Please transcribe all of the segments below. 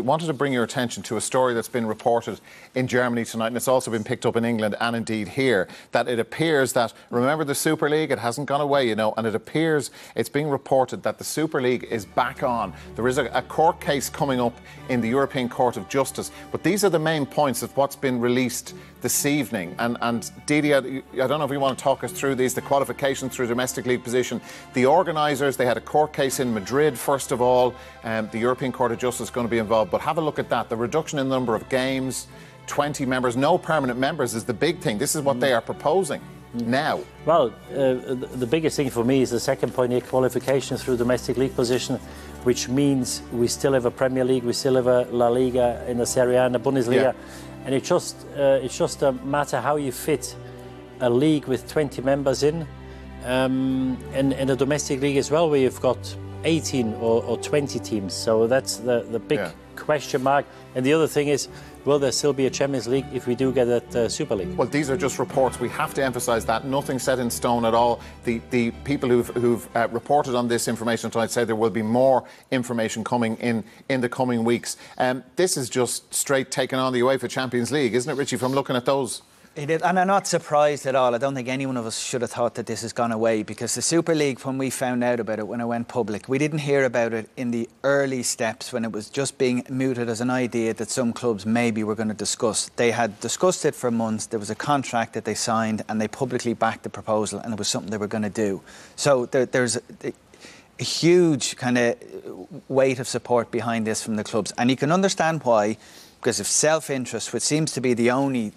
we wanted to bring your attention to a story that's been reported in Germany tonight, and it's also been picked up in England and indeed here. That it appears that, remember the Super League, it hasn't gone away, you know, and it appears it's being reported that the Super League is back on. There is a, a court case coming up in the European Court of Justice, but these are the main points of what's been released this evening. And, and Didi, I, don't know if you want to talk us through these the qualifications through domestic league position. The organisers, they had a court case in Madrid, first of all. Um, the European Court of Justice is going to be involved. But have a look at that the reduction in the number of games, 20 members, no permanent members is the big thing. This is what they are proposing. Now? Well, uh, the biggest thing for me is the second point here qualification through domestic league position, which means we still have a Premier League, we still have a La Liga in the Serie A and the Bundesliga. Yeah. And it just, uh, it's just a matter how you fit a league with 20 members in, um, and, and a domestic league as well, where you've got 18 or, or 20 teams. So that's the, the big yeah. Question mark. And the other thing is, will there still be a Champions League if we do get that uh, Super League? Well, these are just reports. We have to emphasise that. Nothing set in stone at all. The, the people who've, who've uh, reported on this information tonight say there will be more information coming in in the coming weeks. Um, this is just straight taking on the UEFA Champions League, isn't it, Richie, from looking at those he did, and I'm not surprised at all. I don't think any one of us should have thought that this has gone away because the Super League, when we found out about it, when it went public, we didn't hear about it in the early steps when it was just being mooted as an idea that some clubs maybe were going to discuss. They had discussed it for months. There was a contract that they signed, and they publicly backed the proposal, and it was something they were going to do. So there, there's. A, a huge kind of weight of support behind this from the clubs, and you can understand why, because of self-interest, which seems to be the only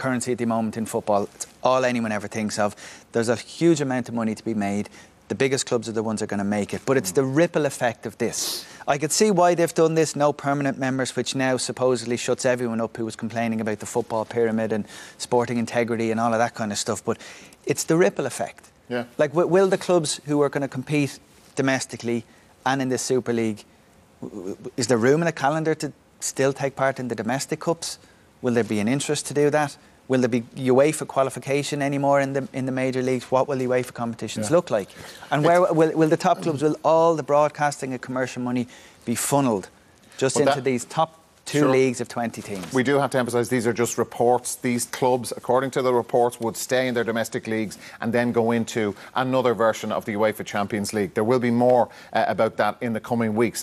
currency at the moment in football. It's all anyone ever thinks of. There's a huge amount of money to be made. The biggest clubs are the ones that are going to make it. But it's the ripple effect of this. I could see why they've done this, no permanent members, which now supposedly shuts everyone up who was complaining about the football pyramid and sporting integrity and all of that kind of stuff. But it's the ripple effect. Yeah. Like, will the clubs who are going to compete domestically and in the Super League, is there room in the calendar to still take part in the domestic cups? Will there be an interest to do that? Will there be UEFA qualification anymore in the in the major leagues? What will the UEFA competitions yeah. look like? And where will, will the top clubs, will all the broadcasting and commercial money be funneled just well, into these top two sure. leagues of 20 teams. We do have to emphasise these are just reports. These clubs, according to the reports, would stay in their domestic leagues and then go into another version of the UEFA Champions League. There will be more uh, about that in the coming weeks.